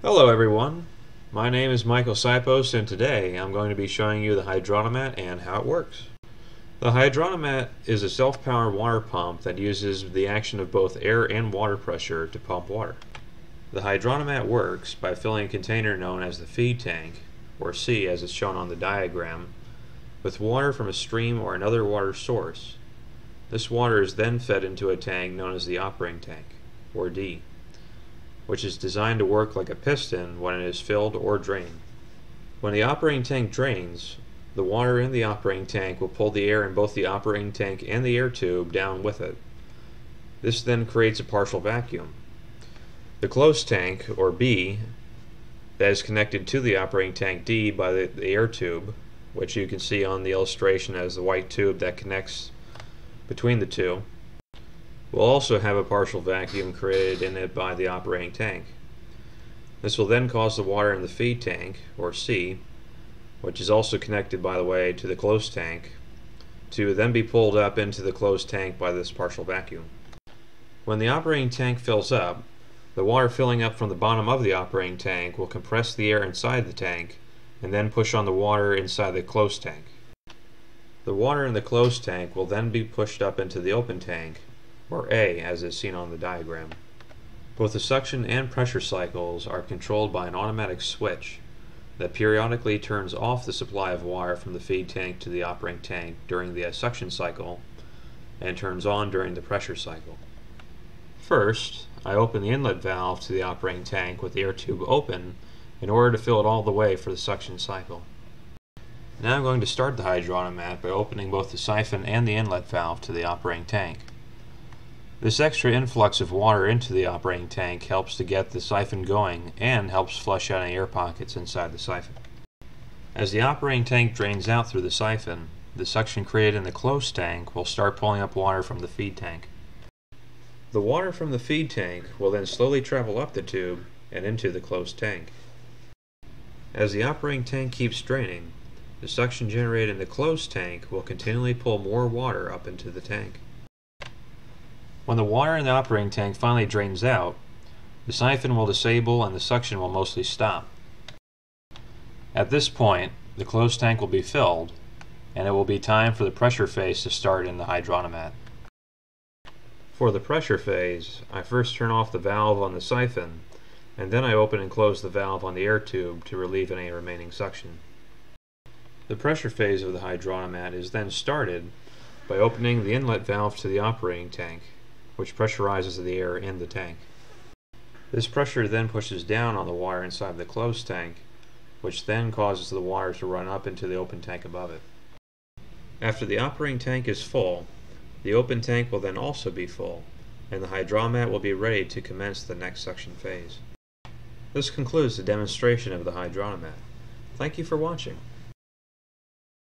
Hello everyone, my name is Michael Sipos and today I'm going to be showing you the Hydrautomat and how it works. The Hydrautomat is a self-powered water pump that uses the action of both air and water pressure to pump water. The Hydrautomat works by filling a container known as the feed tank, or C as is shown on the diagram, with water from a stream or another water source. This water is then fed into a tank known as the operating tank, or D which is designed to work like a piston when it is filled or drained. When the operating tank drains, the water in the operating tank will pull the air in both the operating tank and the air tube down with it. This then creates a partial vacuum. The closed tank, or B, that is connected to the operating tank D by the, the air tube, which you can see on the illustration as the white tube that connects between the two, will also have a partial vacuum created in it by the operating tank. This will then cause the water in the feed tank, or C, which is also connected by the way to the closed tank, to then be pulled up into the closed tank by this partial vacuum. When the operating tank fills up, the water filling up from the bottom of the operating tank will compress the air inside the tank and then push on the water inside the closed tank. The water in the closed tank will then be pushed up into the open tank or A as is seen on the diagram. Both the suction and pressure cycles are controlled by an automatic switch that periodically turns off the supply of water from the feed tank to the operating tank during the suction cycle and turns on during the pressure cycle. First, I open the inlet valve to the operating tank with the air tube open in order to fill it all the way for the suction cycle. Now I'm going to start the hydrautomat by opening both the siphon and the inlet valve to the operating tank. This extra influx of water into the operating tank helps to get the siphon going and helps flush out any air pockets inside the siphon. As the operating tank drains out through the siphon, the suction created in the closed tank will start pulling up water from the feed tank. The water from the feed tank will then slowly travel up the tube and into the closed tank. As the operating tank keeps draining, the suction generated in the closed tank will continually pull more water up into the tank. When the water in the operating tank finally drains out, the siphon will disable and the suction will mostly stop. At this point, the closed tank will be filled, and it will be time for the pressure phase to start in the hydrautomat. For the pressure phase, I first turn off the valve on the siphon, and then I open and close the valve on the air tube to relieve any remaining suction. The pressure phase of the hydrautomat is then started by opening the inlet valve to the operating tank which pressurizes the air in the tank. This pressure then pushes down on the wire inside the closed tank, which then causes the water to run up into the open tank above it. After the operating tank is full, the open tank will then also be full, and the hydrautomat will be ready to commence the next suction phase. This concludes the demonstration of the hydrautomat. Thank you for watching.